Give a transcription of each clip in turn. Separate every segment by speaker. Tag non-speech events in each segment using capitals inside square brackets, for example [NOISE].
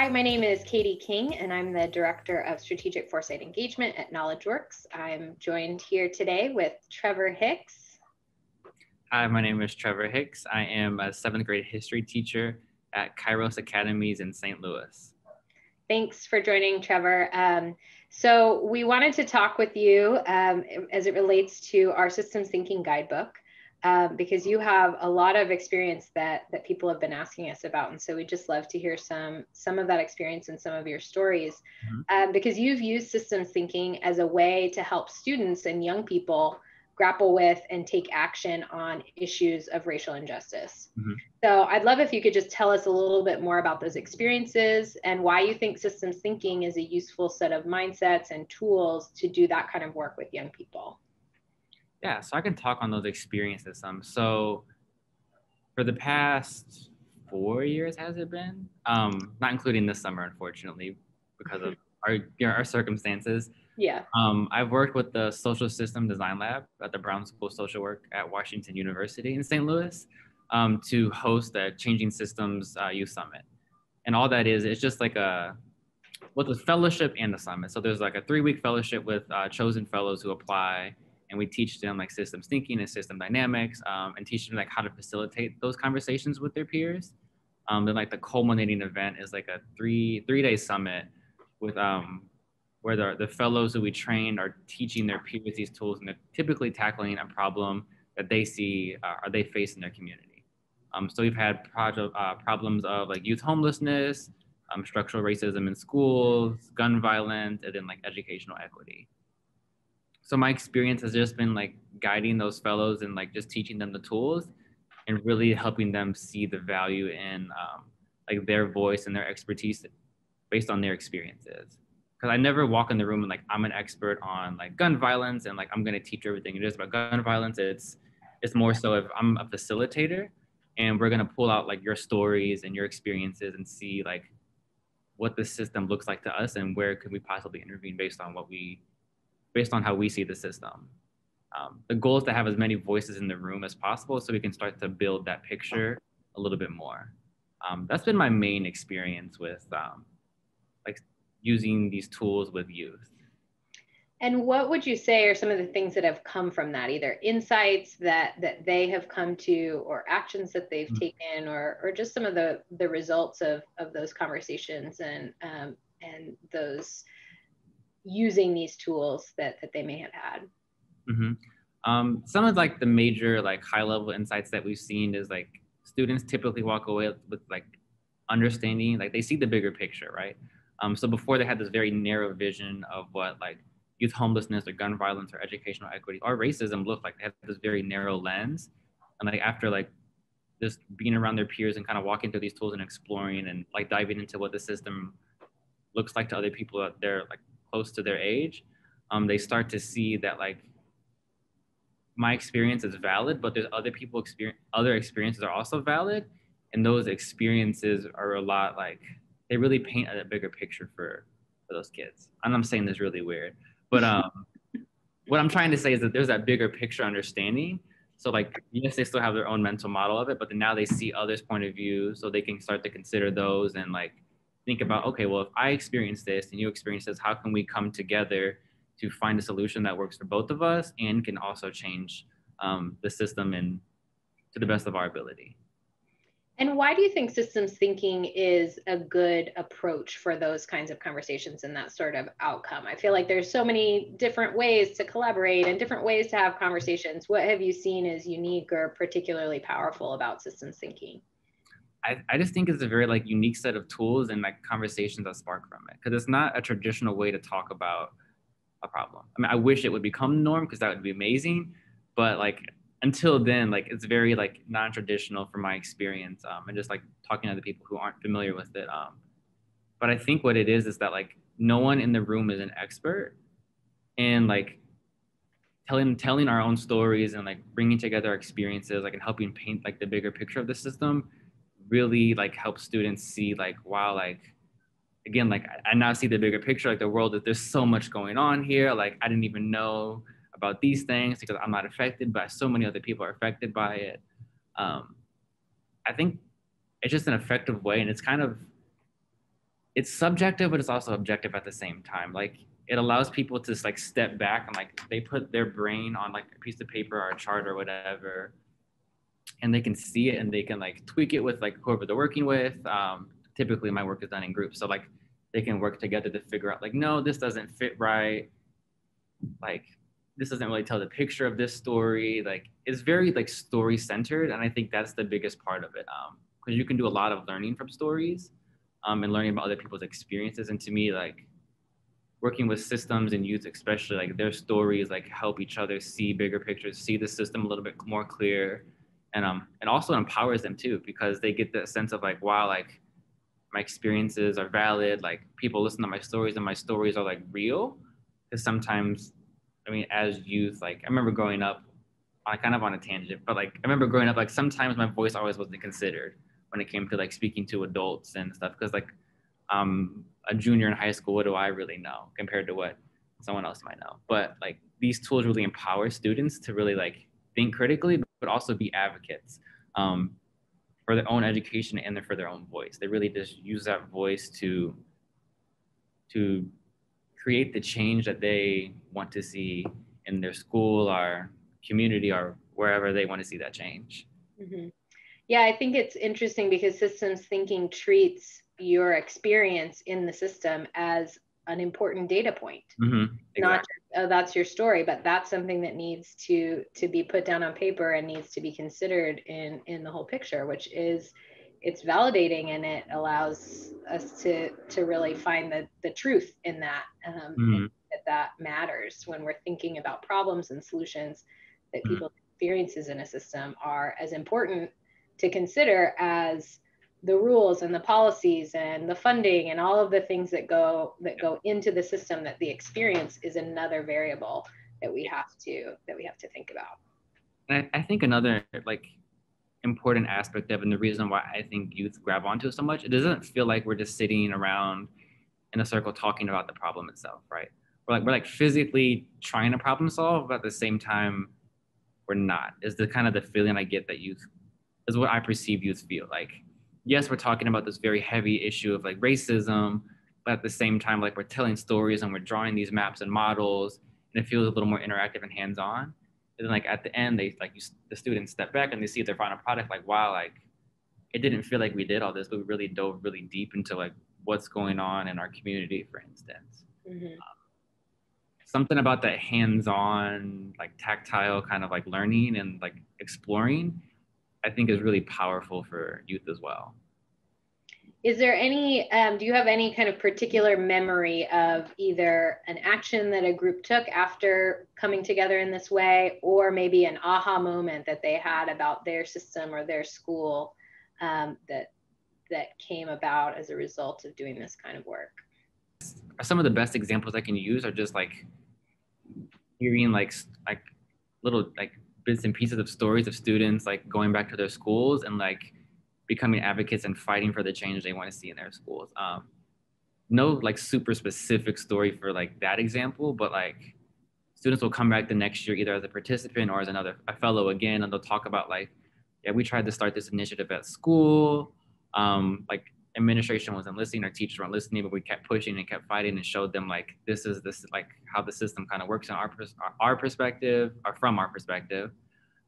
Speaker 1: Hi, my name is Katie King, and I'm the Director of Strategic Foresight Engagement at KnowledgeWorks. I'm joined here today with Trevor Hicks.
Speaker 2: Hi, my name is Trevor Hicks. I am a seventh grade history teacher at Kairos Academies in St. Louis.
Speaker 1: Thanks for joining, Trevor. Um, so we wanted to talk with you um, as it relates to our systems thinking guidebook um, because you have a lot of experience that that people have been asking us about, and so we just love to hear some some of that experience and some of your stories, mm-hmm. um, because you've used systems thinking as a way to help students and young people grapple with and take action on issues of racial injustice. Mm-hmm. So I'd love if you could just tell us a little bit more about those experiences and why you think systems thinking is a useful set of mindsets and tools to do that kind of work with young people.
Speaker 2: Yeah, so I can talk on those experiences some. So for the past four years, has it been? Um, not including this summer, unfortunately, because of [LAUGHS] our you know, our circumstances.
Speaker 1: Yeah.
Speaker 2: Um, I've worked with the Social System Design Lab at the Brown School of Social Work at Washington University in St. Louis um, to host the Changing Systems uh, Youth Summit. And all that is, it's just like a, with well, a fellowship and a summit. So there's like a three week fellowship with uh, chosen fellows who apply and we teach them like systems thinking and system dynamics um, and teach them like how to facilitate those conversations with their peers. Um, then like the culminating event is like a three three day summit with um, where the, the fellows who we train are teaching their peers these tools and they're typically tackling a problem that they see uh, or they face in their community. Um, so we've had project, uh, problems of like youth homelessness um, structural racism in schools gun violence and then like educational equity so my experience has just been like guiding those fellows and like just teaching them the tools and really helping them see the value in um, like their voice and their expertise based on their experiences. Because i never walk in the room and like i'm an expert on like gun violence and like i'm going to teach everything it is about gun violence. It's it's more so if i'm a facilitator and we're going to pull out like your stories and your experiences and see like what the system looks like to us and where could we possibly intervene based on what we based on how we see the system. Um, the goal is to have as many voices in the room as possible so we can start to build that picture a little bit more. Um, that's been my main experience with um, like using these tools with youth.
Speaker 1: And what would you say are some of the things that have come from that, either insights that that they have come to, or actions that they've mm-hmm. taken, or or just some of the the results of of those conversations and um, and those using these tools that that they may have had.
Speaker 2: Mm-hmm. um, some of like the major like high level insights that we've seen is like students typically walk away with like understanding like they see the bigger picture right? Um, so before they had this very narrow vision of what like youth homelessness or gun violence or educational equity or racism looked like they had this very narrow lens. And like after like just being around their peers and kind of walking through these tools and exploring and like diving into what the system looks like to other people that they're like close to their age, um, they start to see that like my experience is valid, but there's other people experience other experiences are also valid, and those experiences are a lot like they really paint a bigger picture for for those kids. And I'm saying this really weird, but um, [LAUGHS] what I'm trying to say is that there's that bigger picture understanding. So like yes, they still have their own mental model of it, but then now they see others' point of view, so they can start to consider those and like think about, okay, well, if I experience this and you experience this, how can we come together to find a solution that works for both of us and can also change um, the system and to the best of our ability.
Speaker 1: And why do you think systems thinking is a good approach for those kinds of conversations and that sort of outcome? I feel like there's so many different ways to collaborate and different ways to have conversations. What have you seen as unique or particularly powerful about systems thinking?
Speaker 2: I, I just think it's a very like unique set of tools and like conversations that spark from it because it's not a traditional way to talk about a problem. I mean, I wish it would become norm because that would be amazing, but like until then, like it's very like non-traditional from my experience um, and just like talking to the people who aren't familiar with it. Um, but I think what it is is that like no one in the room is an expert, and like telling telling our own stories and like bringing together our experiences, like and helping paint like the bigger picture of the system really like help students see like wow like again like i now see the bigger picture like the world that there's so much going on here. Like i didn't even know about these things because i'm not affected but so many other people are affected by it. Um, i think it's just an effective way and it's kind of it's subjective, but it's also objective at the same time. Like it allows people to just like step back and like they put their brain on like a piece of paper or a chart or whatever and they can see it and they can like tweak it with like whoever they're working with. Um, typically my work is done in groups so like they can work together to figure out like no this doesn't fit right. Like this doesn't really tell the picture of this story. Like it's very like story centered and i think that's the biggest part of it um because you can do a lot of learning from stories um, and learning about other people's experiences and to me like working with systems and youth especially like their stories like help each other see bigger pictures see the system a little bit more clear and um and also empowers them too because they get that sense of like wow like my experiences are valid like people listen to my stories and my stories are like real because sometimes i mean as youth like i remember growing up i kind of on a tangent but like i remember growing up like sometimes my voice always wasn't considered when it came to like speaking to adults and stuff because like um a junior in high school, what do I really know compared to what someone else might know? But like these tools really empower students to really like think critically, but also be advocates um, for their own education and for their own voice. They really just use that voice to to create the change that they want to see in their school or community or wherever they want to see that change.
Speaker 1: Mm-hmm. Yeah, I think it's interesting because systems thinking treats your experience in the system as an important data point mm-hmm. exactly. not just, oh that's your story but that's something that needs to to be put down on paper and needs to be considered in in the whole picture which is it's validating and it allows us to to really find the the truth in that um, mm-hmm. that that matters when we're thinking about problems and solutions that mm-hmm. people's experiences in a system are as important to consider as the rules and the policies and the funding and all of the things that go that go into the system that the experience is another variable that we have to that we have to think about.
Speaker 2: And I, I think another like important aspect of and the reason why i think youth grab onto it so much it doesn't feel like we're just sitting around in a circle talking about the problem itself right? We're like we're like physically trying to problem solve but at the same time we're not is the kind of the feeling i get that youth is what i perceive youth feel like yes, we're talking about this very heavy issue of like racism, but at the same time, like we're telling stories and we're drawing these maps and models, and it feels a little more interactive and hands-on. And then like at the end, they like you, the students step back and they see their final product, like wow, like it didn't feel like we did all this, but we really dove really deep into like what's going on in our community, for instance. Mm-hmm. Um, something about that hands-on, like tactile kind of like learning and like exploring I think is really powerful for youth as well.
Speaker 1: Is there any, um, do you have any kind of particular memory of either an action that a group took after coming together in this way, or maybe an aha moment that they had about their system or their school um, that that came about as a result of doing this kind of work?
Speaker 2: Some of the best examples I can use are just like hearing like like little like bits and pieces of stories of students like going back to their schools and like becoming advocates and fighting for the change they want to see in their schools. Um, no like super specific story for like that example, but like students will come back the next year either as a participant or as another a fellow again, and they'll talk about like, yeah, we tried to start this initiative at school. Um, like administration wasn't listening, our teachers weren't listening, but we kept pushing and kept fighting and showed them like this is this like how the system kind of works in our our perspective or from our perspective,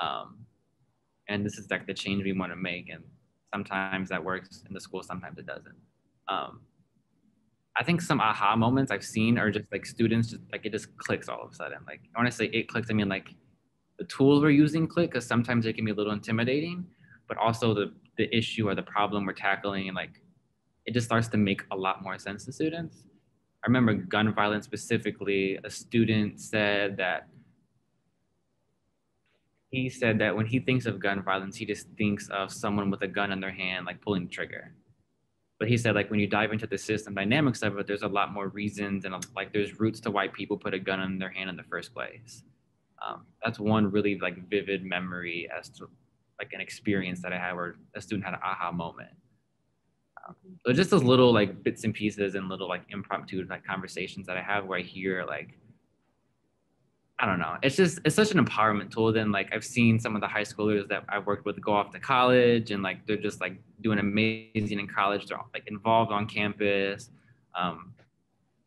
Speaker 2: um, and this is like the change we want to make. And sometimes that works in the school, sometimes it doesn't. Um, I think some aha moments I've seen are just like students just like it just clicks all of a sudden. Like say it clicks. I mean like the tools we're using click because sometimes it can be a little intimidating, but also the the issue or the problem we're tackling and like it just starts to make a lot more sense to students. I remember gun violence specifically, a student said that he said that when he thinks of gun violence, he just thinks of someone with a gun in their hand, like pulling the trigger. But he said, like, when you dive into the system dynamics of it, there's a lot more reasons and like there's roots to why people put a gun in their hand in the first place. Um, that's one really like vivid memory as to like an experience that I had where a student had an aha moment. So just those little like bits and pieces and little like impromptu like conversations that I have where I hear like I don't know. It's just it's such an empowerment tool. Then like I've seen some of the high schoolers that I've worked with go off to college and like they're just like doing amazing in college. They're like involved on campus, um,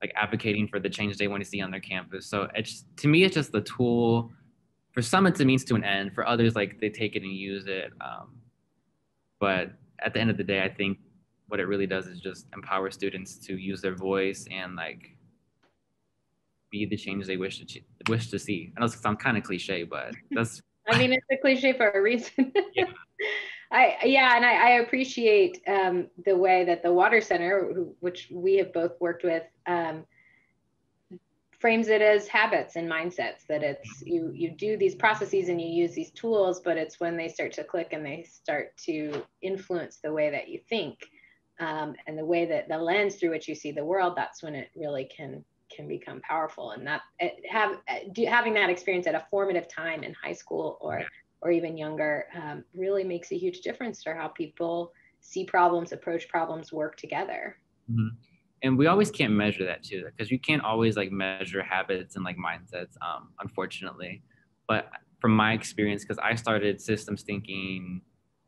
Speaker 2: like advocating for the change they want to see on their campus. So it's to me it's just the tool. For some it's a means to an end. For others like they take it and use it. Um, but at the end of the day, I think what it really does is just empower students to use their voice and like be the change they wish to wish to see. I know it sounds kind of cliche, but [LAUGHS] that's.
Speaker 1: I mean, it's a cliche for a reason. [LAUGHS] yeah. I yeah, and I, I appreciate um, the way that the Waters Center, which we have both worked with, um, frames it as habits and mindsets. That it's you you do these processes and you use these tools, but it's when they start to click and they start to influence the way that you think um, and the way that the lens through which you see the world. That's when it really can can become powerful and that eh, have eh, do, having that experience at a formative time in high school or or even younger um, really makes a huge difference to how people see problems approach problems work together
Speaker 2: mm-hmm. and we always can't measure that too because you can't always like measure habits and like mindsets um, unfortunately but from my experience because i started systems thinking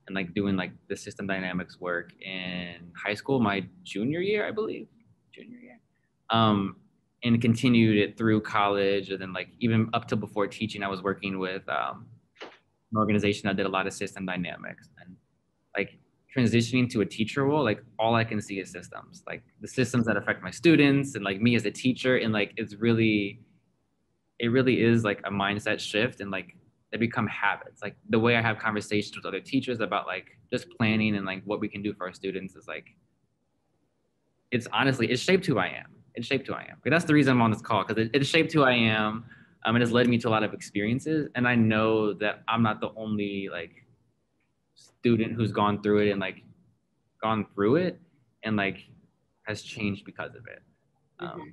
Speaker 2: and like doing like the system dynamics work in high school my junior year i believe. Junior year. Um, and continued it through college and then like even up to before teaching i was working with um, an organization that did a lot of system dynamics and like transitioning to a teacher role like all i can see is systems like the systems that affect my students and like me as a teacher and like it's really it really is like a mindset shift and like they become habits like the way i have conversations with other teachers about like just planning and like what we can do for our students is like it's honestly it's shaped who i am it shaped who I am. But that's the reason I'm on this call because it, it shaped who I am. Um, it has led me to a lot of experiences, and I know that I'm not the only like student who's gone through it and like gone through it and like has changed because of it. Um, mm-hmm.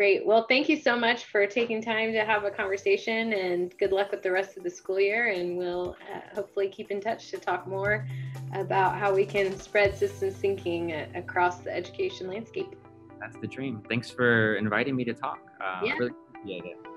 Speaker 1: Great. Well, thank you so much for taking time to have a conversation and good luck with the rest of the school year. And we'll uh, hopefully keep in touch to talk more about how we can spread systems thinking across the education landscape
Speaker 2: that's the dream. Thanks for inviting me to talk. Uh, yeah. Really appreciate it.